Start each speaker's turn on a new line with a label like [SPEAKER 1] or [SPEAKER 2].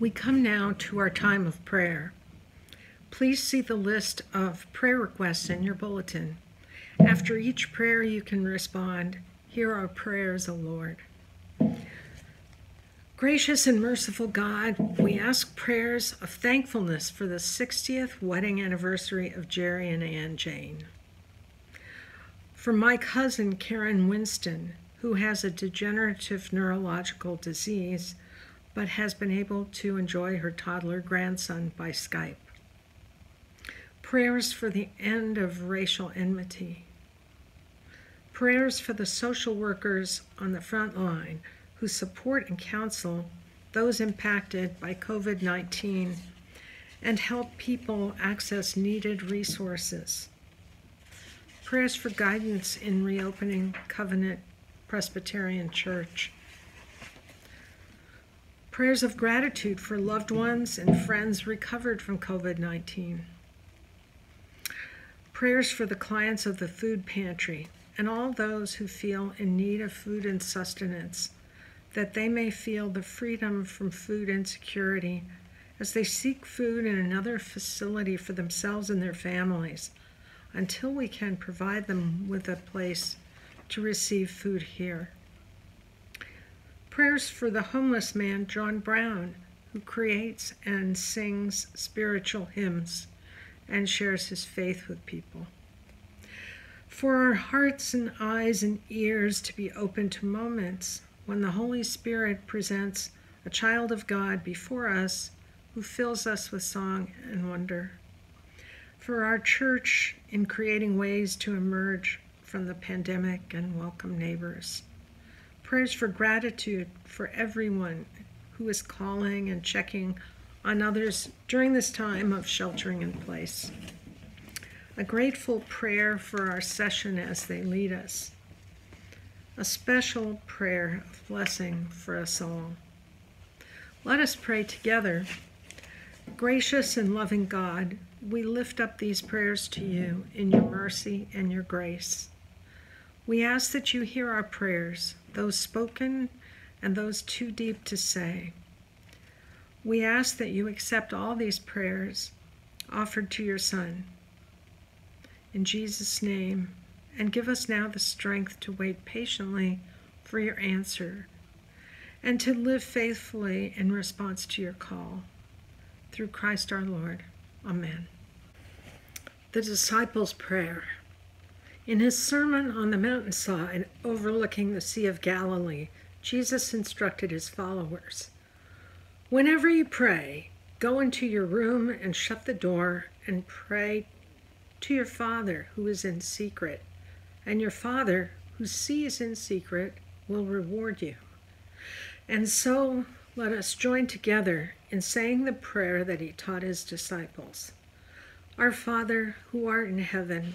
[SPEAKER 1] We come now to our time of prayer. Please see the list of prayer requests in your bulletin. After each prayer, you can respond, Hear our prayers, O Lord. Gracious and merciful God, we ask prayers of thankfulness for the 60th wedding anniversary of Jerry and Ann Jane. For my cousin, Karen Winston, who has a degenerative neurological disease but has been able to enjoy her toddler grandson by Skype. Prayers for the end of racial enmity. Prayers for the social workers on the front line who support and counsel those impacted by COVID 19 and help people access needed resources. Prayers for guidance in reopening Covenant Presbyterian Church prayers of gratitude for loved ones and friends recovered from COVID 19, prayers for the clients of the food pantry and all those who feel in need of food and sustenance, that they may feel the freedom from food insecurity as they seek food in another facility for themselves and their families until we can provide them with a place to receive food here prayers for the homeless man, John Brown, who creates and sings spiritual hymns and shares his faith with people. For our hearts and eyes and ears to be open to moments when the Holy Spirit presents a child of God before us who fills us with song and wonder. For our church in creating ways to emerge from the pandemic and welcome neighbors prayers for gratitude for everyone who is calling and checking on others during this time of sheltering in place. A grateful prayer for our session as they lead us. A special prayer of blessing for us all. Let us pray together. Gracious and loving God, we lift up these prayers to you in your mercy and your grace. We ask that you hear our prayers those spoken and those too deep to say. We ask that you accept all these prayers offered to your Son. In Jesus' name, and give us now the strength to wait patiently for your answer and to live faithfully in response to your call. Through Christ our Lord. Amen. The Disciples' Prayer. In his Sermon on the Mountainside overlooking the Sea of Galilee, Jesus instructed his followers Whenever you pray, go into your room and shut the door and pray to your Father who is in secret, and your Father who sees in secret will reward you. And so let us join together in saying the prayer that he taught his disciples. Our Father, who art in heaven,